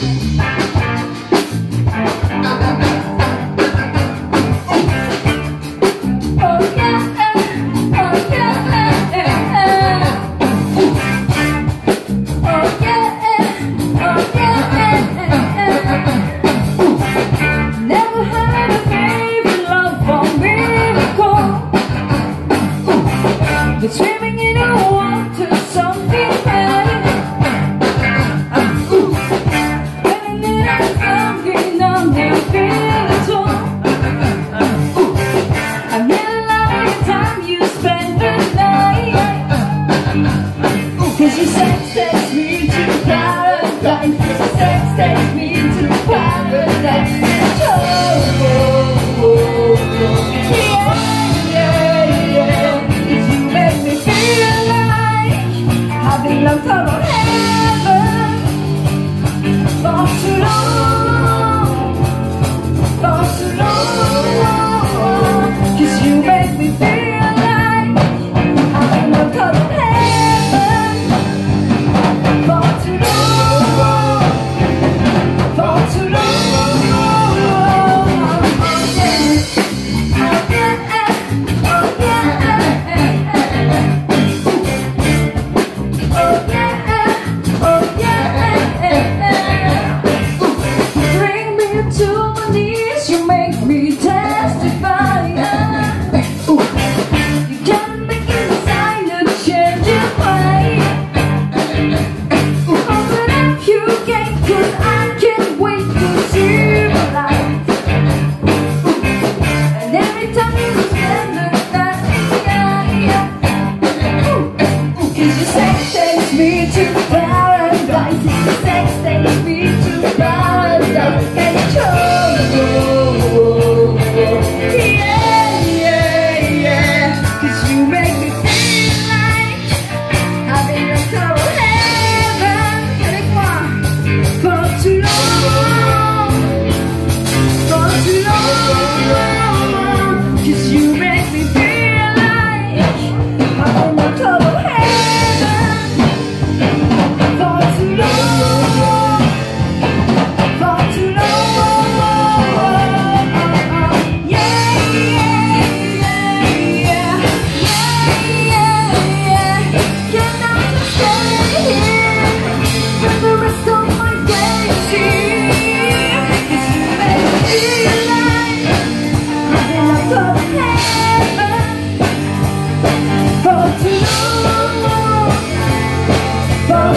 Música Sex takes me to paradise. Sex takes me to paradise. It's Yeah, yeah, yeah. You make me feel like I belong to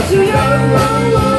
就让我